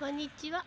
こんにちは。